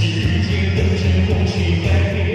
时间的天空去改变。